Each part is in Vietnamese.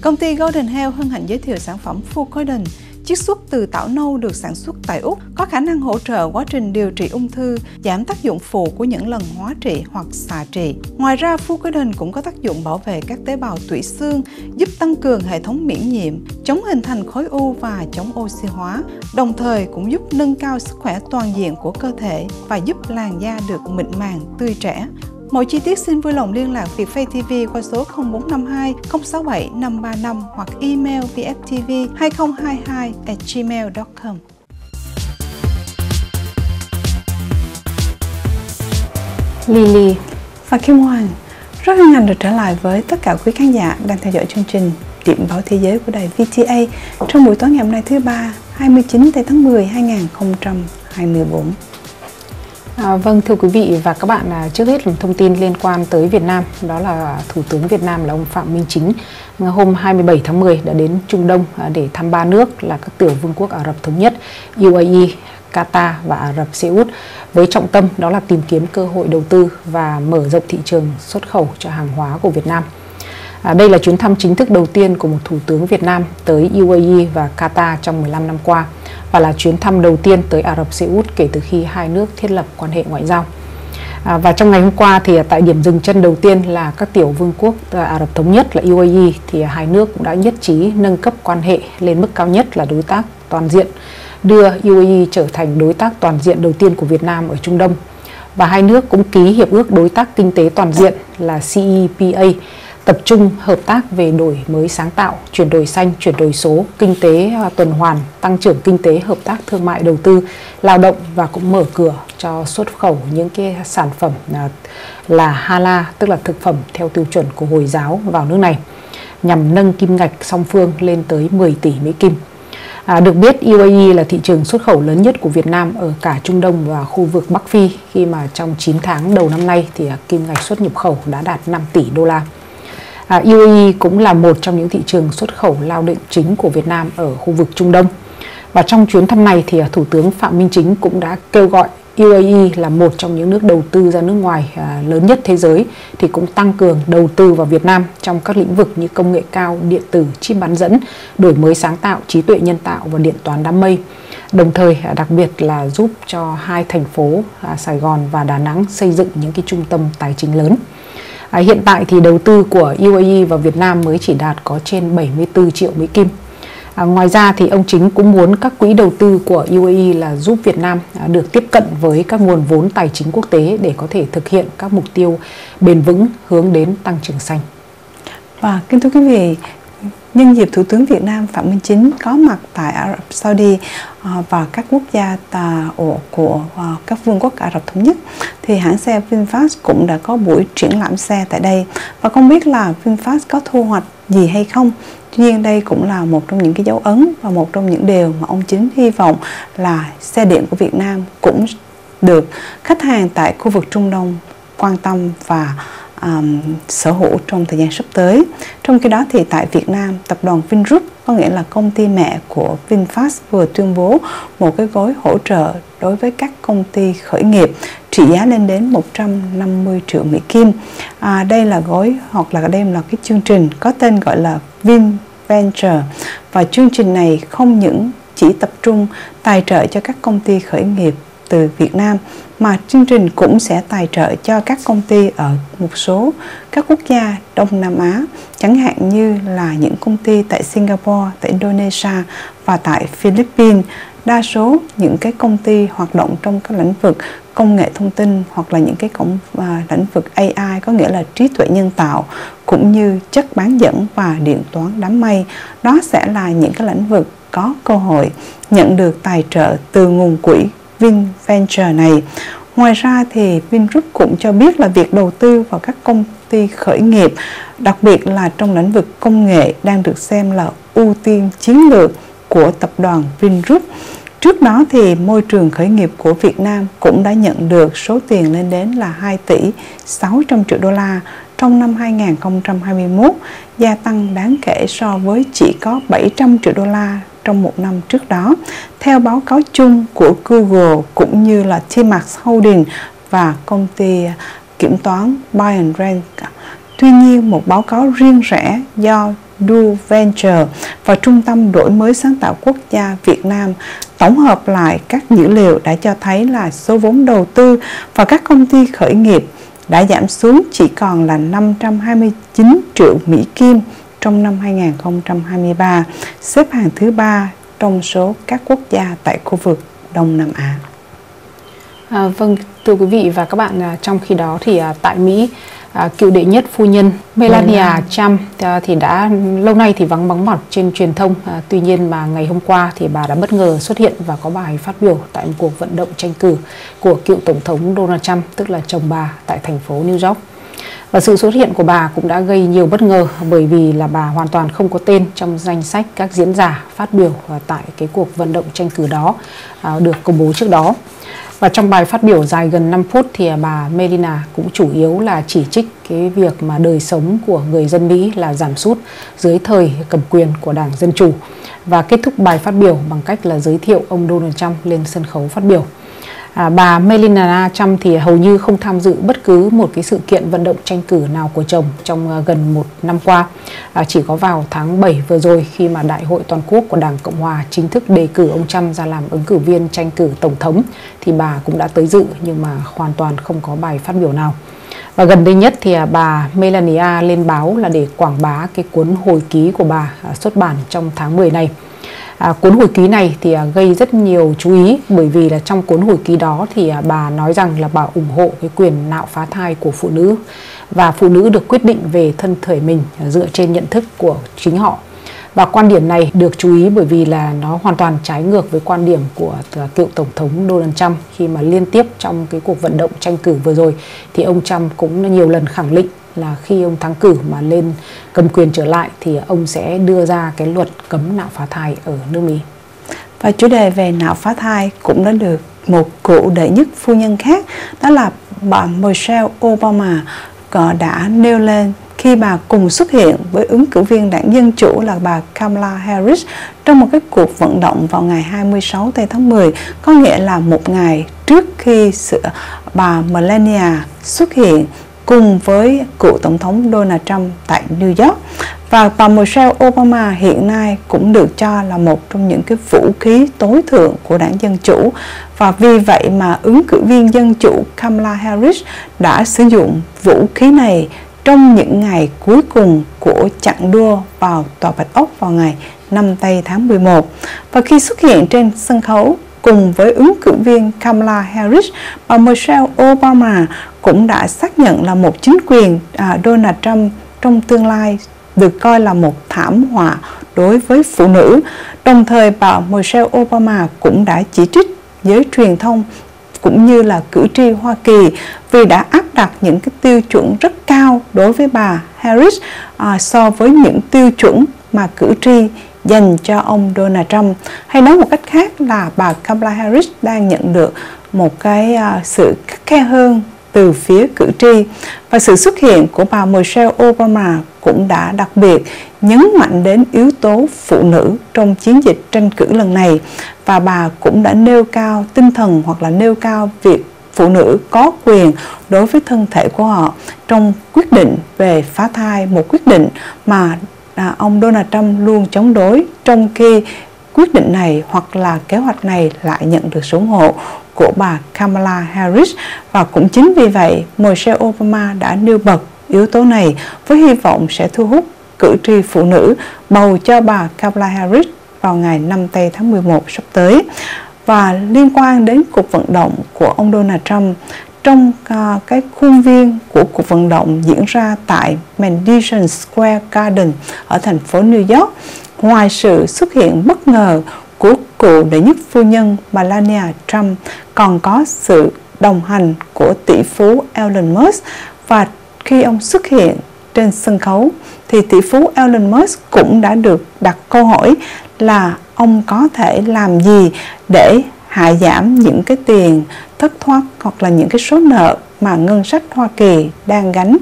Công ty Golden Health hân hạnh giới thiệu sản phẩm Full Golden, chiết xuất từ tảo nâu được sản xuất tại Úc, có khả năng hỗ trợ quá trình điều trị ung thư, giảm tác dụng phụ của những lần hóa trị hoặc xạ trị. Ngoài ra, Full Golden cũng có tác dụng bảo vệ các tế bào tủy xương, giúp tăng cường hệ thống miễn nhiễm, chống hình thành khối u và chống oxy hóa, đồng thời cũng giúp nâng cao sức khỏe toàn diện của cơ thể và giúp làn da được mịn màng, tươi trẻ. Mọi chi tiết xin vui lòng liên lạc Vietpay TV qua số 0452 067 535 hoặc email vftv 2022 at gmail.com. Lily và Kim Hoàng rất hân hạnh được trở lại với tất cả quý khán giả đang theo dõi chương trình Điểm báo thế giới của đài VTA trong buổi tối ngày hôm nay thứ ba 29 tháng 10 2024. À, vâng thưa quý vị và các bạn à, trước hết là thông tin liên quan tới Việt Nam đó là Thủ tướng Việt Nam là ông Phạm Minh Chính hôm 27 tháng 10 đã đến Trung Đông à, để thăm ba nước là các tiểu vương quốc Ả Rập Thống Nhất UAE, Qatar và Ả Rập Xê Út với trọng tâm đó là tìm kiếm cơ hội đầu tư và mở rộng thị trường xuất khẩu cho hàng hóa của Việt Nam. À, đây là chuyến thăm chính thức đầu tiên của một thủ tướng Việt Nam tới UAE và Qatar trong 15 năm qua và là chuyến thăm đầu tiên tới Ả Rập Xê Út kể từ khi hai nước thiết lập quan hệ ngoại giao. À, và trong ngày hôm qua thì tại điểm dừng chân đầu tiên là các tiểu vương quốc à, Ả Rập Thống Nhất là UAE thì hai nước cũng đã nhất trí nâng cấp quan hệ lên mức cao nhất là đối tác toàn diện, đưa UAE trở thành đối tác toàn diện đầu tiên của Việt Nam ở Trung Đông. Và hai nước cũng ký hiệp ước đối tác kinh tế toàn diện là CEPA tập trung hợp tác về đổi mới sáng tạo, chuyển đổi xanh, chuyển đổi số, kinh tế tuần hoàn, tăng trưởng kinh tế, hợp tác thương mại đầu tư, lao động và cũng mở cửa cho xuất khẩu những cái sản phẩm à, là hala, tức là thực phẩm theo tiêu chuẩn của Hồi giáo vào nước này nhằm nâng kim ngạch song phương lên tới 10 tỷ Mỹ Kim. À, được biết UAE là thị trường xuất khẩu lớn nhất của Việt Nam ở cả Trung Đông và khu vực Bắc Phi khi mà trong 9 tháng đầu năm nay thì à, kim ngạch xuất nhập khẩu đã đạt 5 tỷ đô la. À, UAE cũng là một trong những thị trường xuất khẩu lao động chính của Việt Nam ở khu vực Trung Đông. Và trong chuyến thăm này thì à, Thủ tướng Phạm Minh Chính cũng đã kêu gọi UAE là một trong những nước đầu tư ra nước ngoài à, lớn nhất thế giới thì cũng tăng cường đầu tư vào Việt Nam trong các lĩnh vực như công nghệ cao, điện tử, chip bán dẫn, đổi mới sáng tạo, trí tuệ nhân tạo và điện toán đám mây. Đồng thời à, đặc biệt là giúp cho hai thành phố à, Sài Gòn và Đà Nẵng xây dựng những cái trung tâm tài chính lớn. À, hiện tại thì đầu tư của UAE vào Việt Nam mới chỉ đạt có trên 74 triệu Mỹ Kim. À, ngoài ra thì ông chính cũng muốn các quỹ đầu tư của UAE là giúp Việt Nam à, được tiếp cận với các nguồn vốn tài chính quốc tế để có thể thực hiện các mục tiêu bền vững hướng đến tăng trưởng xanh. Và kính thưa quý vị, nhân dịp Thủ tướng Việt Nam Phạm Minh Chính có mặt tại Ả Rập Saudi à, và các quốc gia tà ổ của à, các vương quốc Ả Rập Thống Nhất, thì hãng xe VinFast cũng đã có buổi triển lãm xe tại đây. Và không biết là VinFast có thu hoạch gì hay không? Tuy nhiên đây cũng là một trong những cái dấu ấn và một trong những điều mà ông Chính hy vọng là xe điện của Việt Nam cũng được khách hàng tại khu vực Trung Đông quan tâm và um, sở hữu trong thời gian sắp tới. Trong khi đó thì tại Việt Nam, tập đoàn Vingroup có nghĩa là công ty mẹ của VinFast vừa tuyên bố một cái gói hỗ trợ đối với các công ty khởi nghiệp trị giá lên đến 150 triệu Mỹ Kim. À, đây là gói hoặc là đây là cái chương trình có tên gọi là Vin Venture và chương trình này không những chỉ tập trung tài trợ cho các công ty khởi nghiệp từ Việt Nam mà chương trình cũng sẽ tài trợ cho các công ty ở một số các quốc gia Đông Nam Á, chẳng hạn như là những công ty tại Singapore, tại Indonesia và tại Philippines. Đa số những cái công ty hoạt động trong các lĩnh vực công nghệ thông tin hoặc là những cái cổng à, lĩnh vực AI có nghĩa là trí tuệ nhân tạo cũng như chất bán dẫn và điện toán đám mây. Đó sẽ là những cái lĩnh vực có cơ hội nhận được tài trợ từ nguồn quỹ VinVenture này. Ngoài ra thì Vingroup cũng cho biết là việc đầu tư vào các công ty khởi nghiệp, đặc biệt là trong lĩnh vực công nghệ đang được xem là ưu tiên chiến lược của tập đoàn Vingroup. Trước đó thì môi trường khởi nghiệp của Việt Nam cũng đã nhận được số tiền lên đến là 2 tỷ 600 triệu đô la trong năm 2021, gia tăng đáng kể so với chỉ có 700 triệu đô la trong một năm trước đó. Theo báo cáo chung của Google cũng như là Timax Holding và công ty kiểm toán Buy. Tuy nhiên, một báo cáo riêng rẽ do Du Venture và Trung tâm Đổi mới sáng tạo quốc gia Việt Nam tổng hợp lại các dữ liệu đã cho thấy là số vốn đầu tư và các công ty khởi nghiệp đã giảm xuống chỉ còn là 529 triệu Mỹ Kim trong năm 2023, xếp hàng thứ ba trong số các quốc gia tại khu vực Đông Nam Á. À, vâng, thưa quý vị và các bạn, à, trong khi đó thì à, tại Mỹ, à, cựu đệ nhất phu nhân Melania Trump à, thì đã lâu nay thì vắng bóng mặt trên truyền thông. À, tuy nhiên mà ngày hôm qua thì bà đã bất ngờ xuất hiện và có bài phát biểu tại một cuộc vận động tranh cử của cựu tổng thống Donald Trump, tức là chồng bà tại thành phố New York. Và sự xuất hiện của bà cũng đã gây nhiều bất ngờ bởi vì là bà hoàn toàn không có tên trong danh sách các diễn giả phát biểu à, tại cái cuộc vận động tranh cử đó à, được công bố trước đó. Và trong bài phát biểu dài gần 5 phút thì à, bà Medina cũng chủ yếu là chỉ trích cái việc mà đời sống của người dân Mỹ là giảm sút dưới thời cầm quyền của Đảng Dân Chủ và kết thúc bài phát biểu bằng cách là giới thiệu ông Donald Trump lên sân khấu phát biểu. À, bà Melania Trump thì hầu như không tham dự bất cứ một cái sự kiện vận động tranh cử nào của chồng trong à, gần một năm qua. À, chỉ có vào tháng 7 vừa rồi khi mà Đại hội toàn quốc của Đảng Cộng Hòa chính thức đề cử ông Trump ra làm ứng cử viên tranh cử tổng thống thì bà cũng đã tới dự nhưng mà hoàn toàn không có bài phát biểu nào. Và gần đây nhất thì à, bà Melania lên báo là để quảng bá cái cuốn hồi ký của bà à, xuất bản trong tháng 10 này. À, cuốn hồi ký này thì à, gây rất nhiều chú ý bởi vì là trong cuốn hồi ký đó thì à, bà nói rằng là bà ủng hộ cái quyền nạo phá thai của phụ nữ và phụ nữ được quyết định về thân thể mình à, dựa trên nhận thức của chính họ. Và quan điểm này được chú ý bởi vì là nó hoàn toàn trái ngược với quan điểm của à, cựu tổng thống Donald Trump khi mà liên tiếp trong cái cuộc vận động tranh cử vừa rồi thì ông Trump cũng nhiều lần khẳng định là khi ông thắng cử mà lên cầm quyền trở lại thì ông sẽ đưa ra cái luật cấm nạo phá thai ở nước Mỹ. Và chủ đề về nạo phá thai cũng đã được một cựu đệ nhất phu nhân khác đó là bà Michelle Obama ờ, đã nêu lên khi bà cùng xuất hiện với ứng cử viên đảng Dân Chủ là bà Kamala Harris trong một cái cuộc vận động vào ngày 26 tây tháng 10, có nghĩa là một ngày trước khi sự, bà Melania xuất hiện cùng với cựu tổng thống Donald Trump tại New York. Và bà Michelle Obama hiện nay cũng được cho là một trong những cái vũ khí tối thượng của đảng Dân Chủ. Và vì vậy mà ứng cử viên Dân Chủ Kamala Harris đã sử dụng vũ khí này trong những ngày cuối cùng của chặng đua vào Tòa Bạch Ốc vào ngày 5 tây tháng 11 và khi xuất hiện trên sân khấu cùng với ứng cử viên Kamala Harris, bà Michelle Obama cũng đã xác nhận là một chính quyền à, Donald Trump trong tương lai được coi là một thảm họa đối với phụ nữ. Đồng thời bà Michelle Obama cũng đã chỉ trích giới truyền thông cũng như là cử tri Hoa Kỳ vì đã áp đặt những cái tiêu chuẩn rất cao đối với bà Harris à, so với những tiêu chuẩn mà cử tri dành cho ông Donald Trump. Hay nói một cách khác là bà Kamala Harris đang nhận được một cái à, sự khắc khe hơn từ phía cử tri. Và sự xuất hiện của bà Michelle Obama cũng đã đặc biệt nhấn mạnh đến yếu tố phụ nữ trong chiến dịch tranh cử lần này. Và bà cũng đã nêu cao tinh thần hoặc là nêu cao việc phụ nữ có quyền đối với thân thể của họ trong quyết định về phá thai, một quyết định mà à, ông Donald Trump luôn chống đối trong khi quyết định này hoặc là kế hoạch này lại nhận được sự ủng hộ của bà Kamala Harris và cũng chính vì vậy Michelle Obama đã nêu bật yếu tố này với hy vọng sẽ thu hút cử tri phụ nữ bầu cho bà Kamala Harris vào ngày 5 tây tháng 11 sắp tới. Và liên quan đến cuộc vận động của ông Donald Trump trong uh, cái khuôn viên của cuộc vận động diễn ra tại Madison Square Garden ở thành phố New York, ngoài sự xuất hiện bất ngờ của cựu đệ nhất phu nhân Melania Trump còn có sự đồng hành của tỷ phú Elon Musk. Và khi ông xuất hiện trên sân khấu thì tỷ phú Elon Musk cũng đã được đặt câu hỏi là ông có thể làm gì để hạ giảm những cái tiền thất thoát hoặc là những cái số nợ mà ngân sách Hoa Kỳ đang gánh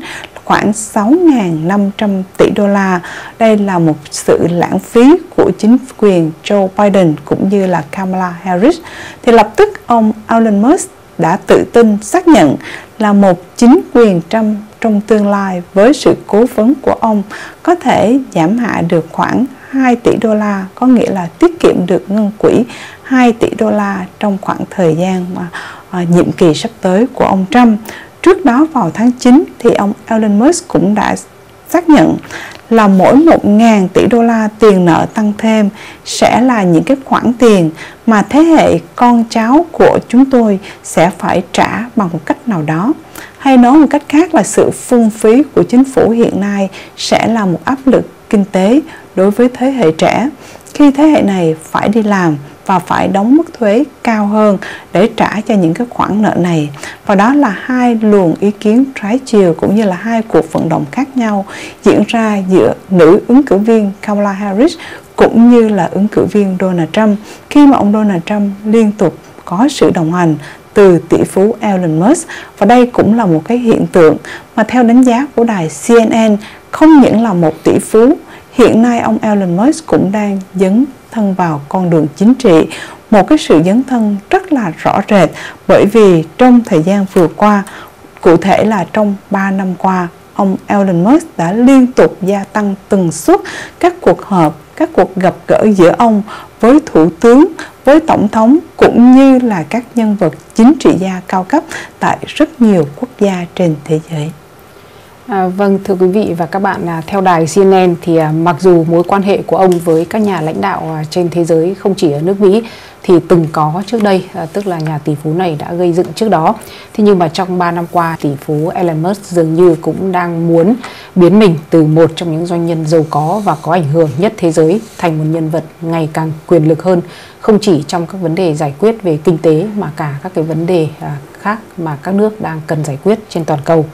khoảng 6.500 tỷ đô la. Đây là một sự lãng phí của chính quyền Joe Biden cũng như là Kamala Harris. Thì lập tức ông Elon Musk đã tự tin xác nhận là một chính quyền Trump trong tương lai với sự cố vấn của ông có thể giảm hạ được khoảng 2 tỷ đô la, có nghĩa là tiết kiệm được ngân quỹ 2 tỷ đô la trong khoảng thời gian mà à, nhiệm kỳ sắp tới của ông Trump. Trước đó vào tháng 9 thì ông Elon Musk cũng đã xác nhận là mỗi 1.000 tỷ đô la tiền nợ tăng thêm sẽ là những cái khoản tiền mà thế hệ con cháu của chúng tôi sẽ phải trả bằng một cách nào đó. Hay nói một cách khác là sự phung phí của chính phủ hiện nay sẽ là một áp lực kinh tế đối với thế hệ trẻ khi thế hệ này phải đi làm và phải đóng mức thuế cao hơn để trả cho những cái khoản nợ này. Và đó là hai luồng ý kiến trái chiều cũng như là hai cuộc vận động khác nhau diễn ra giữa nữ ứng cử viên Kamala Harris cũng như là ứng cử viên Donald Trump. Khi mà ông Donald Trump liên tục có sự đồng hành từ tỷ phú Elon Musk, và đây cũng là một cái hiện tượng mà theo đánh giá của đài CNN không những là một tỷ phú hiện nay ông Elon Musk cũng đang dấn thân vào con đường chính trị. Một cái sự dấn thân rất là rõ rệt, bởi vì trong thời gian vừa qua, cụ thể là trong 3 năm qua, ông Elon Musk đã liên tục gia tăng tần suất các cuộc họp, các cuộc gặp gỡ giữa ông với thủ tướng, với tổng thống, cũng như là các nhân vật chính trị gia cao cấp tại rất nhiều quốc gia trên thế giới. À, vâng thưa quý vị và các bạn à, theo đài CNN thì à, mặc dù mối quan hệ của ông với các nhà lãnh đạo à, trên thế giới không chỉ ở nước Mỹ thì từng có trước đây à, tức là nhà tỷ phú này đã gây dựng trước đó. Thế nhưng mà trong 3 năm qua tỷ phú Elon Musk dường như cũng đang muốn biến mình từ một trong những doanh nhân giàu có và có ảnh hưởng nhất thế giới thành một nhân vật ngày càng quyền lực hơn không chỉ trong các vấn đề giải quyết về kinh tế mà cả các cái vấn đề à, khác mà các nước đang cần giải quyết trên toàn cầu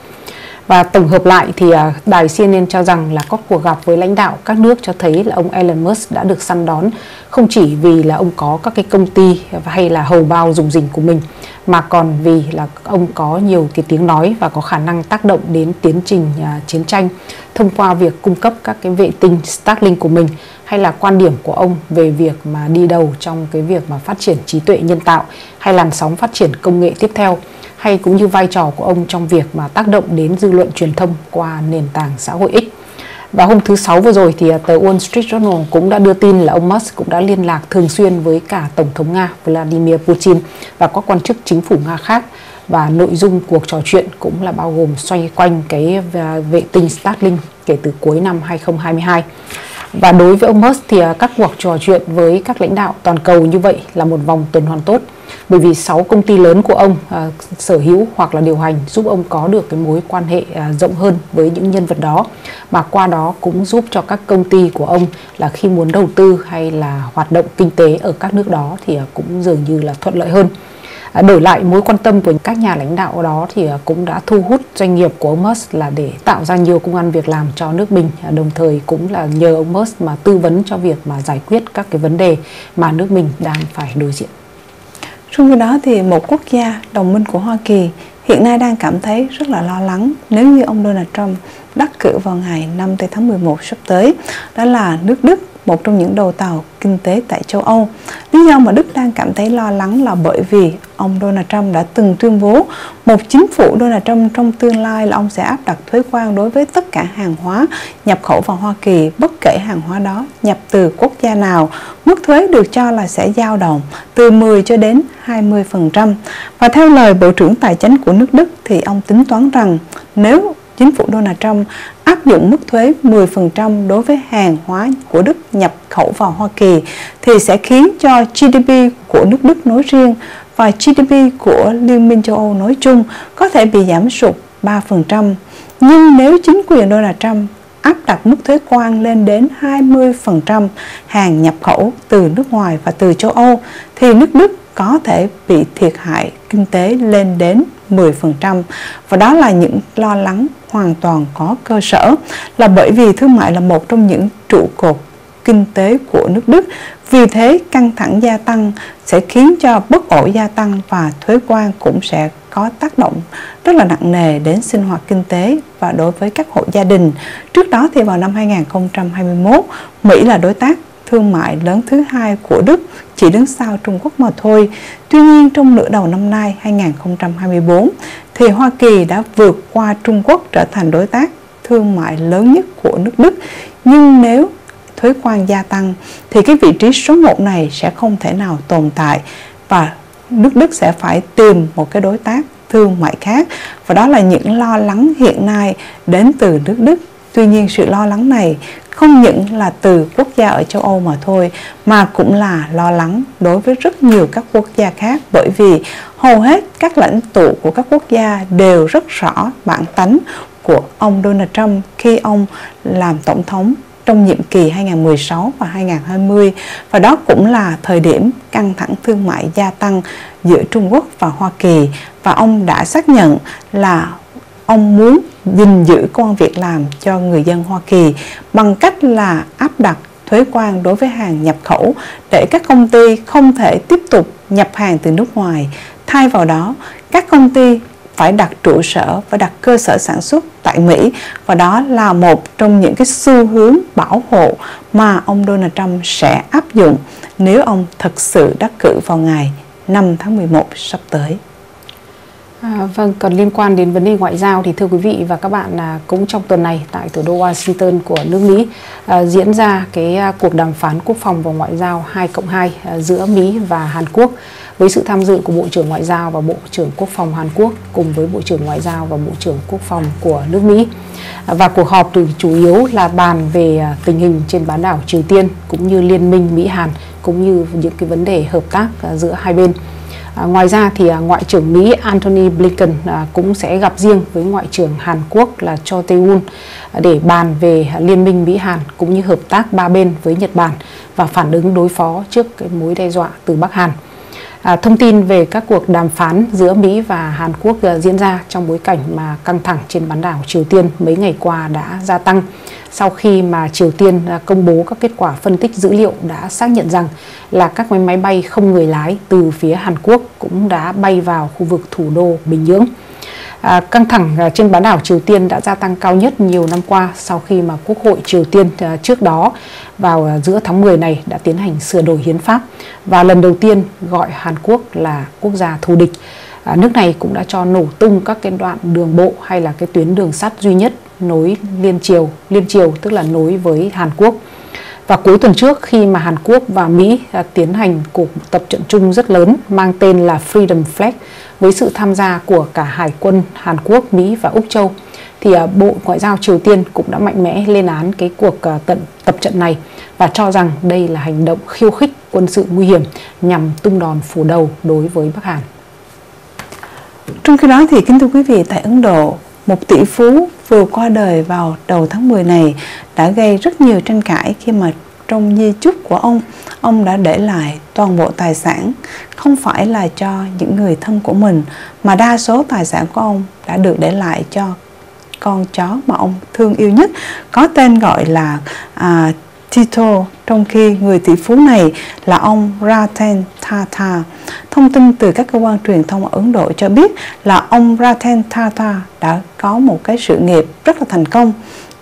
và tổng hợp lại thì à, đài CNN cho rằng là có cuộc gặp với lãnh đạo các nước cho thấy là ông Elon Musk đã được săn đón không chỉ vì là ông có các cái công ty hay là hầu bao dùng dình của mình, mà còn vì là ông có nhiều cái tiếng nói và có khả năng tác động đến tiến trình à, chiến tranh thông qua việc cung cấp các cái vệ tinh Starlink của mình hay là quan điểm của ông về việc mà đi đầu trong cái việc mà phát triển trí tuệ nhân tạo hay làn sóng phát triển công nghệ tiếp theo hay cũng như vai trò của ông trong việc mà tác động đến dư luận truyền thông qua nền tảng xã hội X. Và hôm thứ Sáu vừa rồi thì à, tờ Wall Street Journal cũng đã đưa tin là ông Musk cũng đã liên lạc thường xuyên với cả Tổng thống Nga Vladimir Putin và các quan chức chính phủ Nga khác và nội dung cuộc trò chuyện cũng là bao gồm xoay quanh cái à, vệ tinh Starlink kể từ cuối năm 2022. Và đối với ông Musk thì à, các cuộc trò chuyện với các lãnh đạo toàn cầu như vậy là một vòng tuần hoàn tốt bởi vì 6 công ty lớn của ông à, sở hữu hoặc là điều hành giúp ông có được cái mối quan hệ à, rộng hơn với những nhân vật đó mà qua đó cũng giúp cho các công ty của ông là khi muốn đầu tư hay là hoạt động kinh tế ở các nước đó thì à, cũng dường như là thuận lợi hơn. À, đổi lại mối quan tâm của các nhà lãnh đạo đó thì à, cũng đã thu hút doanh nghiệp của ông Musk là để tạo ra nhiều công ăn việc làm cho nước mình à, đồng thời cũng là nhờ ông Musk mà tư vấn cho việc mà giải quyết các cái vấn đề mà nước mình đang phải đối diện. Trong khi đó thì một quốc gia đồng minh của Hoa Kỳ hiện nay đang cảm thấy rất là lo lắng nếu như ông Donald Trump đắc cử vào ngày 5 tháng 11 sắp tới. Đó là nước Đức, một trong những đầu tàu kinh tế tại châu Âu. Lý do mà Đức đang cảm thấy lo lắng là bởi vì ông Donald Trump đã từng tuyên bố một chính phủ Donald Trump trong tương lai là ông sẽ áp đặt thuế quan đối với tất cả hàng hóa nhập khẩu vào Hoa Kỳ, bất kể hàng hóa đó nhập từ quốc gia nào. Mức thuế được cho là sẽ dao động từ 10 cho đến 20%. Và theo lời Bộ trưởng Tài chính của nước Đức thì ông tính toán rằng nếu chính phủ Donald Trump áp dụng mức thuế 10% đối với hàng hóa của Đức nhập khẩu vào Hoa Kỳ thì sẽ khiến cho GDP của nước Đức nói riêng và GDP của Liên minh châu Âu nói chung có thể bị giảm sụt 3%. Nhưng nếu chính quyền Donald Trump áp đặt mức thuế quan lên đến 20% hàng nhập khẩu từ nước ngoài và từ châu Âu thì nước Đức có thể bị thiệt hại kinh tế lên đến 10% và đó là những lo lắng hoàn toàn có cơ sở là bởi vì thương mại là một trong những trụ cột kinh tế của nước Đức vì thế căng thẳng gia tăng sẽ khiến cho bất ổn gia tăng và thuế quan cũng sẽ có tác động rất là nặng nề đến sinh hoạt kinh tế và đối với các hộ gia đình. Trước đó thì vào năm 2021, Mỹ là đối tác thương mại lớn thứ hai của Đức, chỉ đứng sau Trung Quốc mà thôi. Tuy nhiên, trong nửa đầu năm nay 2024, thì Hoa Kỳ đã vượt qua Trung Quốc trở thành đối tác thương mại lớn nhất của nước Đức. Nhưng nếu thuế quan gia tăng thì cái vị trí số 1 này sẽ không thể nào tồn tại và nước Đức sẽ phải tìm một cái đối tác thương mại khác và đó là những lo lắng hiện nay đến từ nước Đức. Tuy nhiên sự lo lắng này không những là từ quốc gia ở châu Âu mà thôi, mà cũng là lo lắng đối với rất nhiều các quốc gia khác bởi vì hầu hết các lãnh tụ của các quốc gia đều rất rõ bản tánh của ông Donald Trump khi ông làm tổng thống trong nhiệm kỳ 2016 và 2020 và đó cũng là thời điểm căng thẳng thương mại gia tăng giữa Trung Quốc và Hoa Kỳ. Và ông đã xác nhận là ông muốn gìn giữ công việc làm cho người dân Hoa Kỳ bằng cách là áp đặt thuế quan đối với hàng nhập khẩu để các công ty không thể tiếp tục nhập hàng từ nước ngoài. Thay vào đó, các công ty phải đặt trụ sở và đặt cơ sở sản xuất tại Mỹ và đó là một trong những cái xu hướng bảo hộ mà ông Donald Trump sẽ áp dụng nếu ông thực sự đắc cử vào ngày 5 tháng 11 sắp tới. À, vâng, còn liên quan đến vấn đề ngoại giao thì thưa quý vị và các bạn là cũng trong tuần này tại thủ đô Washington của nước Mỹ à, diễn ra cái à, cuộc đàm phán quốc phòng và ngoại giao 2 cộng 2 à, giữa Mỹ và Hàn Quốc với sự tham dự của Bộ trưởng Ngoại giao và Bộ trưởng Quốc phòng Hàn Quốc cùng với Bộ trưởng Ngoại giao và Bộ trưởng Quốc phòng của nước Mỹ. À, và cuộc họp thì chủ yếu là bàn về à, tình hình trên bán đảo Triều Tiên cũng như liên minh Mỹ-Hàn cũng như những cái vấn đề hợp tác à, giữa hai bên. À, ngoài ra thì à, Ngoại trưởng Mỹ Antony Blinken à, cũng sẽ gặp riêng với Ngoại trưởng Hàn Quốc là Cho Tae-un à, để bàn về liên minh Mỹ-Hàn cũng như hợp tác ba bên với Nhật Bản và phản ứng đối phó trước cái mối đe dọa từ Bắc Hàn. À, thông tin về các cuộc đàm phán giữa Mỹ và Hàn Quốc uh, diễn ra trong bối cảnh mà căng thẳng trên bán đảo Triều Tiên mấy ngày qua đã gia tăng sau khi mà Triều Tiên à, công bố các kết quả phân tích dữ liệu đã xác nhận rằng là các máy bay không người lái từ phía Hàn Quốc cũng đã bay vào khu vực thủ đô Bình Nhưỡng. À, căng thẳng à, trên bán đảo Triều Tiên đã gia tăng cao nhất nhiều năm qua sau khi mà Quốc hội Triều Tiên à, trước đó vào à, giữa tháng 10 này đã tiến hành sửa đổi hiến pháp và lần đầu tiên gọi Hàn Quốc là quốc gia thù địch. À, nước này cũng đã cho nổ tung các cái đoạn đường bộ hay là cái tuyến đường sắt duy nhất nối liên triều, liên triều tức là nối với Hàn Quốc. Và cuối tuần trước khi mà Hàn Quốc và Mỹ à, tiến hành cuộc tập trận chung rất lớn mang tên là Freedom Flag với sự tham gia của cả Hải quân Hàn Quốc, Mỹ và Úc Châu thì à, Bộ Ngoại giao Triều Tiên cũng đã mạnh mẽ lên án cái cuộc à, tận tập trận này và cho rằng đây là hành động khiêu khích quân sự nguy hiểm nhằm tung đòn phủ đầu đối với Bắc Hàn. Trong khi đó thì kính thưa quý vị tại Ấn Độ, một tỷ phú vừa qua đời vào đầu tháng 10 này đã gây rất nhiều tranh cãi khi mà trong di chúc của ông, ông đã để lại toàn bộ tài sản không phải là cho những người thân của mình mà đa số tài sản của ông đã được để lại cho con chó mà ông thương yêu nhất có tên gọi là à, Tito trong khi người tỷ phú này là ông Ratan Tata. Thông tin từ các cơ quan truyền thông ở Ấn Độ cho biết là ông Ratan Tata đã có một cái sự nghiệp rất là thành công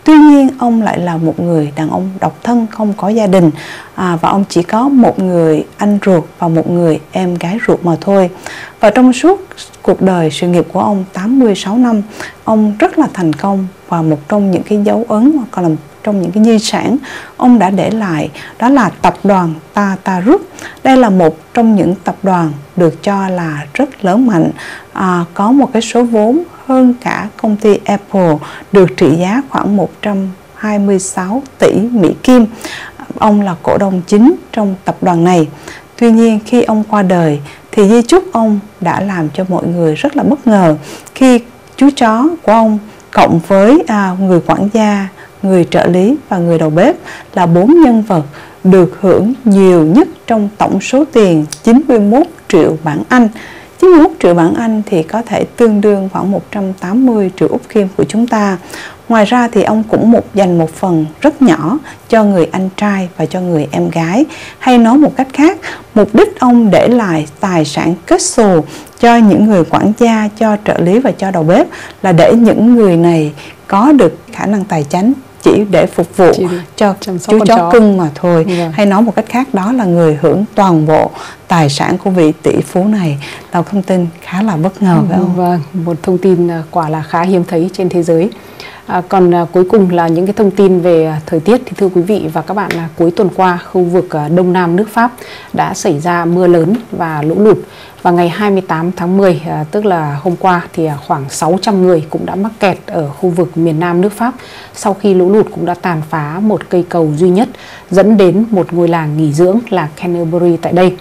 Tuy nhiên ông lại là một người đàn ông độc thân không có gia đình à, và ông chỉ có một người anh ruột và một người em gái ruột mà thôi. Và trong suốt cuộc đời sự nghiệp của ông 86 năm, ông rất là thành công và một trong những cái dấu ấn hoặc còn là trong những cái di sản ông đã để lại đó là tập đoàn Tata Group. Đây là một trong những tập đoàn được cho là rất lớn mạnh, à, có một cái số vốn hơn cả công ty Apple được trị giá khoảng 126 tỷ Mỹ Kim. Ông là cổ đông chính trong tập đoàn này. Tuy nhiên khi ông qua đời thì di chúc ông đã làm cho mọi người rất là bất ngờ khi chú chó của ông cộng với à, người quản gia, người trợ lý và người đầu bếp là bốn nhân vật được hưởng nhiều nhất trong tổng số tiền 91 triệu bảng Anh 91 triệu bảng Anh thì có thể tương đương khoảng 180 triệu Úc Kim của chúng ta. Ngoài ra thì ông cũng một dành một phần rất nhỏ cho người anh trai và cho người em gái. Hay nói một cách khác, mục đích ông để lại tài sản kết xù cho những người quản gia, cho trợ lý và cho đầu bếp là để những người này có được khả năng tài chính chỉ để phục vụ Chỉ cho chú chó, chó. cưng mà thôi Vâng. hay nói một cách khác đó là người hưởng toàn bộ tài sản của vị tỷ phú này là thông tin khá là bất ngờ phải không? Vâng, một thông tin à, quả là khá hiếm thấy trên thế giới. À, còn à, cuối cùng là những cái thông tin về à, thời tiết thì thưa quý vị và các bạn là cuối tuần qua khu vực à, đông nam nước Pháp đã xảy ra mưa lớn và lũ lụt và ngày 28 tháng 10 à, tức là hôm qua thì à, khoảng 600 người cũng đã mắc kẹt ở khu vực miền nam nước Pháp sau khi lũ lụt cũng đã tàn phá một cây cầu duy nhất dẫn đến một ngôi làng nghỉ dưỡng là Canterbury tại đây.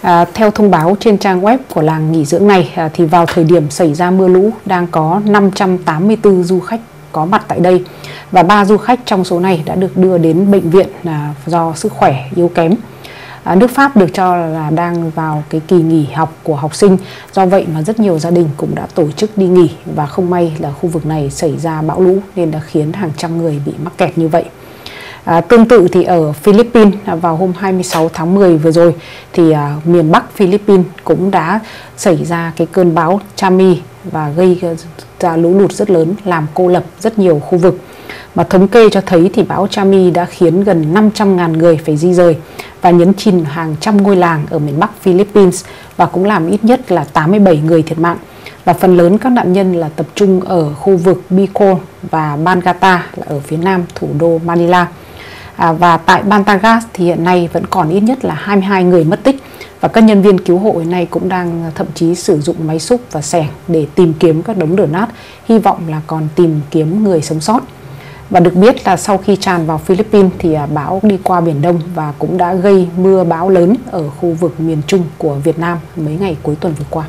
À, theo thông báo trên trang web của làng nghỉ dưỡng này à, thì vào thời điểm xảy ra mưa lũ đang có 584 du khách có mặt tại đây và ba du khách trong số này đã được đưa đến bệnh viện à, do sức khỏe yếu kém. À, nước Pháp được cho là đang vào cái kỳ nghỉ học của học sinh do vậy mà rất nhiều gia đình cũng đã tổ chức đi nghỉ và không may là khu vực này xảy ra bão lũ nên đã khiến hàng trăm người bị mắc kẹt như vậy. À, tương tự thì ở Philippines à, vào hôm 26 tháng 10 vừa rồi thì à, miền Bắc Philippines cũng đã xảy ra cái cơn bão Chami và gây ra lũ lụt rất lớn làm cô lập rất nhiều khu vực. Mà thống kê cho thấy thì bão Chami đã khiến gần 500.000 người phải di rời và nhấn chìm hàng trăm ngôi làng ở miền Bắc Philippines và cũng làm ít nhất là 87 người thiệt mạng và phần lớn các nạn nhân là tập trung ở khu vực Bicol và Bangata là ở phía nam thủ đô Manila. À, và tại Bantagas thì hiện nay vẫn còn ít nhất là 22 người mất tích và các nhân viên cứu hộ hiện nay cũng đang à, thậm chí sử dụng máy xúc và xẻng để tìm kiếm các đống đổ nát, hy vọng là còn tìm kiếm người sống sót. Và được biết là sau khi tràn vào Philippines thì à, bão đi qua Biển Đông và cũng đã gây mưa bão lớn ở khu vực miền Trung của Việt Nam mấy ngày cuối tuần vừa qua.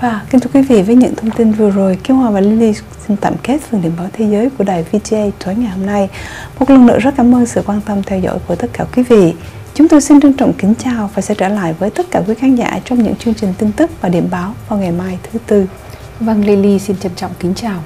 Và kính thưa quý vị với những thông tin vừa rồi, Kim hòa và Lily xin tạm kết phần điểm báo thế giới của đài VGA tối ngày hôm nay. Một lần nữa rất cảm ơn sự quan tâm theo dõi của tất cả quý vị. Chúng tôi xin trân trọng kính chào và sẽ trở lại với tất cả quý khán giả trong những chương trình tin tức và điểm báo vào ngày mai thứ tư. Vâng, Lily xin trân trọng kính chào.